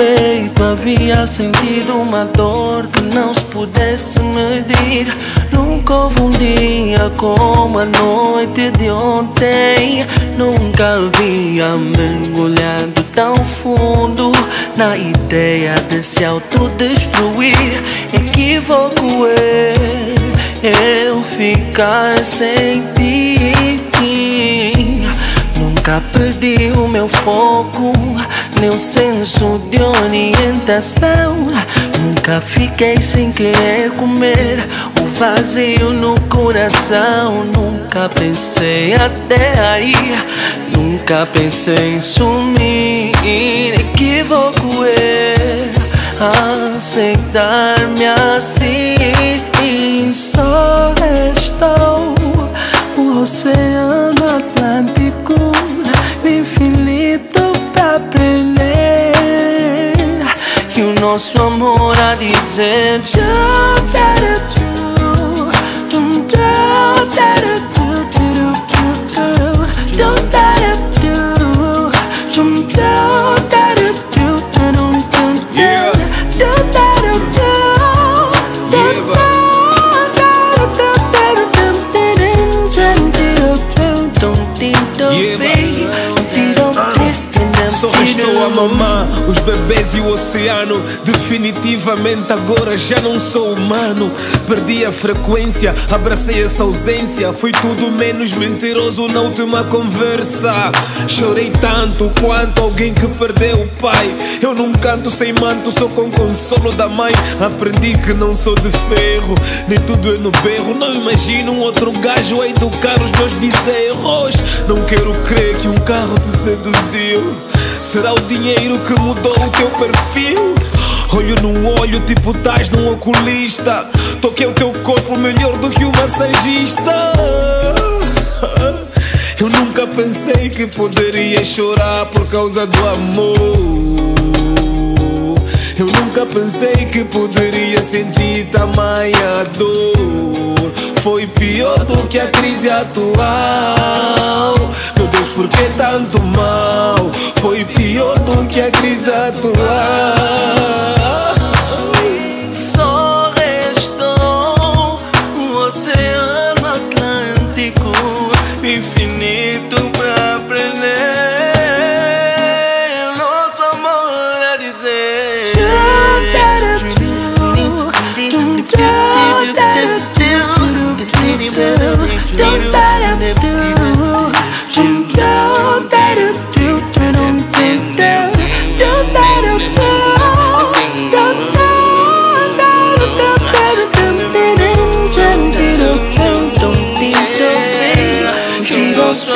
peito havia sentido uma dor que não se pudesse medir. Nunca houve um dia como a noite de ontem. Nunca havia mergulhado tão fundo na ideia de se autodestruir. Equívoco é eu ficar sem ti. Perdi o meu foco, o senso de orientação. Nunca fiquei sem querer comer o vazio no coração. Nunca pensei até aí, nunca pensei em sumir. Equivoco é aceitar-me assim. Só restou o oceano Atlântico infinito pra aprender. E o nosso amor a dizer Restou a mamã, os bebês e o oceano. Definitivamente agora já não sou humano. Perdi a frequência, abracei essa ausência. Fui tudo menos mentiroso na última conversa. Chorei tanto quanto alguém que perdeu o pai. Eu não canto sem manto, sou com consolo da mãe. Aprendi que não sou de ferro, nem tudo é no berro. Não imagino um outro gajo a educar os meus bezerros. Não quero crer que um carro te seduziu. Será o dinheiro que mudou o teu perfil? Olho no olho, tipo estás num oculista. Toquei o teu corpo melhor do que um massagista. Eu nunca pensei que poderia chorar por causa do amor. Eu nunca pensei que poderia sentir tamanha dor. Foi pior do que a crise atual. Deus, por que tanto mal? Foi pior do que a crise atual.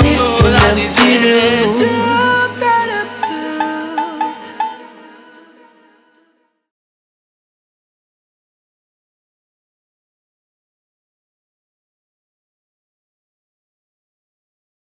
distant.